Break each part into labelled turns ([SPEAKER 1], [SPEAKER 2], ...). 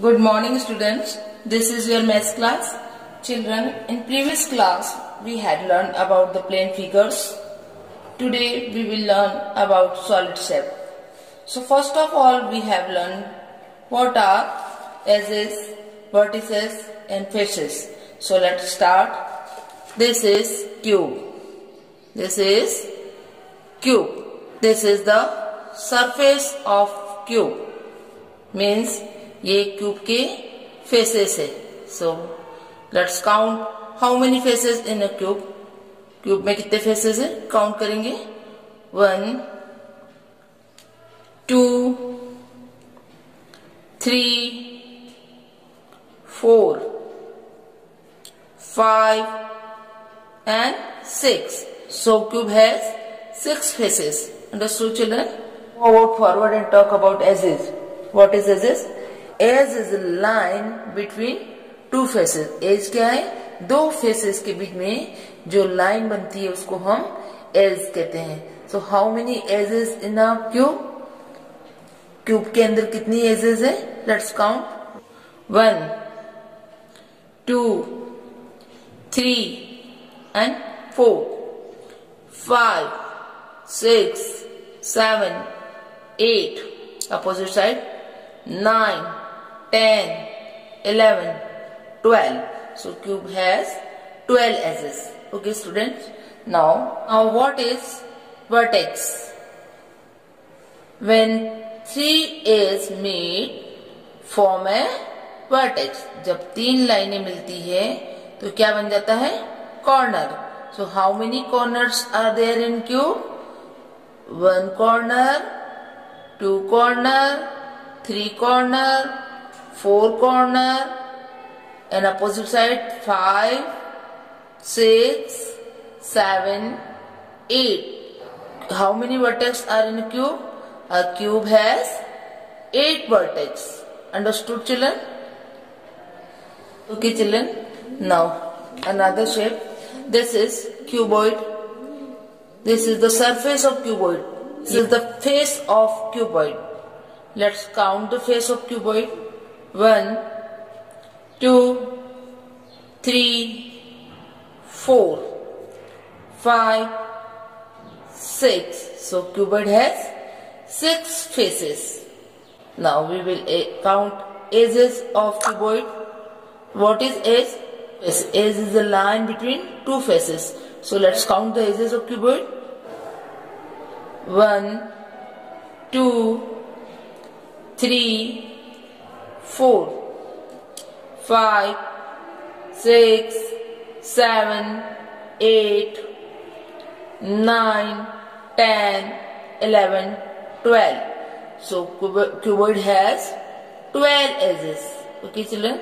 [SPEAKER 1] Good morning students. This is your maths class. Children, in previous class we had learned about the plane figures. Today we will learn about solid shape. So first of all we have learned what are edges, vertices and faces. So let's start. This is cube. This is cube. This is the surface of cube. Means ये cube के faces है so let's count how many faces in a cube cube में कितने faces है count करेंगे one two three four five and six so cube has six faces. Understood, children? Move forward and talk about edges. What is edges? Edge is line between two faces edge क्या है? दो faces के बीच में जो line बनती है, उसको हम एज कहते हैं। So how many edges in a cube cube के अंदर कितनी एजेस है? Let's count one two three and four five six seven eight opposite side nine 10, 11, 12. So cube has 12 edges. Okay students. Now, now what is vertex? When three is made, form a vertex. जब तीन लाइनें मिलती है तो क्या बन जाता है corner so how many corners are there in cube one corner two corner three corner four corner and opposite side five, six, seven, eight. How many vertex are in a cube? A cube has eight vertex. Understood children? Okay children. Now another shape. This is cuboid. This is the surface of cuboid. This is the face of cuboid. Let's count the face of cuboid. One, two, three, four, five, six. So cuboid has six faces. Now we will uh, count edges of cuboid. What is edge? Yes, edge is the line between two faces. So let's count the edges of cuboid. One, two, three, four, five, six, seven, eight, nine, ten, eleven, twelve. So cuboid has twelve edges. Okay children.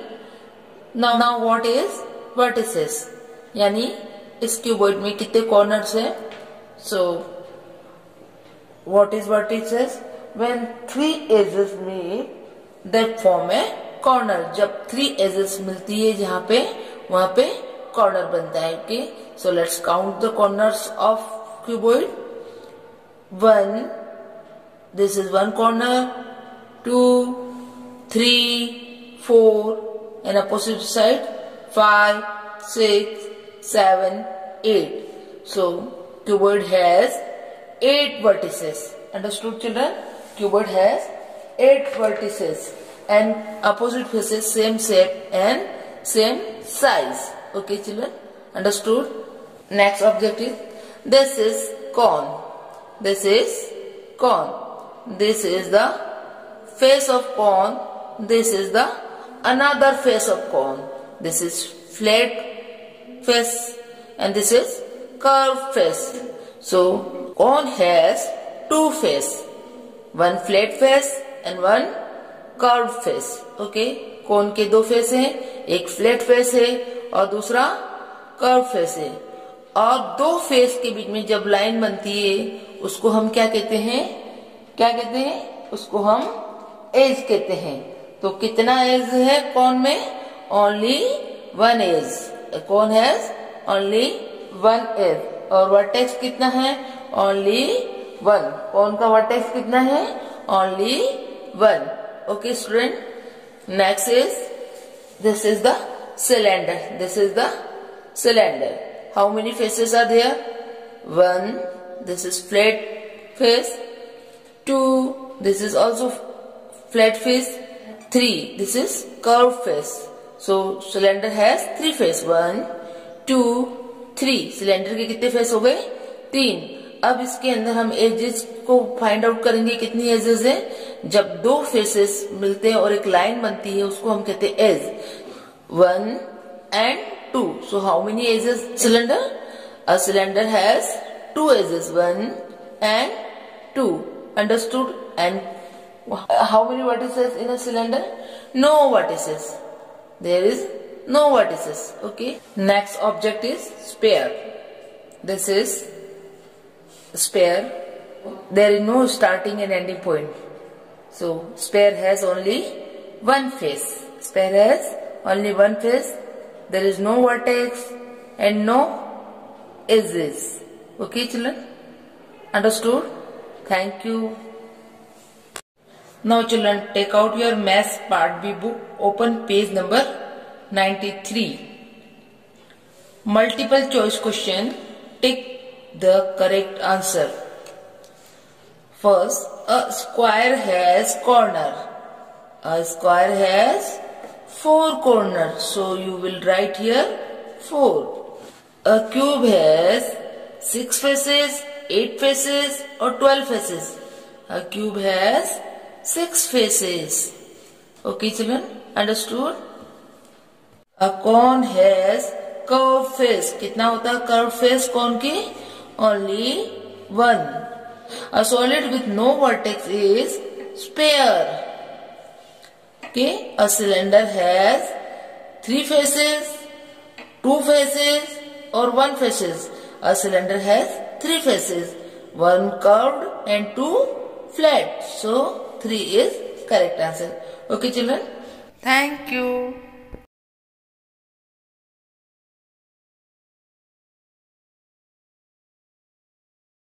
[SPEAKER 1] Now now what is vertices? यानी इस cuboid में कितने corners हैं? So what is vertices? When three edges meet that form है corner जब three edges मिलती है जहाँ पे, वहाँ पे कॉर्नर बनता है okay so let's count the corners of cuboid one this is one corner two three four and opposite side five six seven eight so cuboid has eight vertices. Understood, children? Cuboid has eight vertices and opposite faces same shape and same size. Okay children? Understood? Next object is this is cone. This is cone. This is the face of cone. This is the another face of cone. This is flat face and this is curved face. So cone has two face. One flat face and one curve face okay cone के दो face हैं, एक flat face है और दूसरा curve face है। और दो फेस के बीच में जब लाइन बनती है, उसको हम क्या कहते हैं? क्या कहते हैं? उसको हम एज कहते हैं। तो कितना एज है कौन में? ओनली वन एज कौन है ओनली वन एज और वर्टेक्स कितना है? ओनली वन कौन का वर्टेक्स कितना है? Only one okay student next is this is the cylinder this is the cylinder how many faces are there one this is flat face two this is also flat face three this is curve face so cylinder has three face one two three cylinder के कितने face हो गए? तीन. अब इसके अंदर हम edges को फाइंड आउट करेंगे कितनी एजेस है। जब दो फेसेस मिलते हैं और एक लाइन बनती है, उसको हम कहते हैं edge one and two so how many edges cylinder a cylinder has two edges one and two understood and how many vertices in a cylinder no vertices there is no vertices okay next object is sphere this is sphere there is no starting and ending point. So spare has only one face Spare has only one face there is no vertex and no edges okay children? Understood? Thank you. Now children take out your math part b book. Open page number 93 multiple choice question. Tick the correct answer. First, a square has corner. A square has four corners. So you will write here four. A cube has six faces, eight faces or twelve faces. A cube has six faces. Okay children, understood? A cone has curved face. होता है curved face cone की? Only one. A solid with no vertex is sphere. Okay, a cylinder has three faces, two faces or one faces. A cylinder has three faces, one curved and two flat. So, three is correct answer. Okay children? Thank you.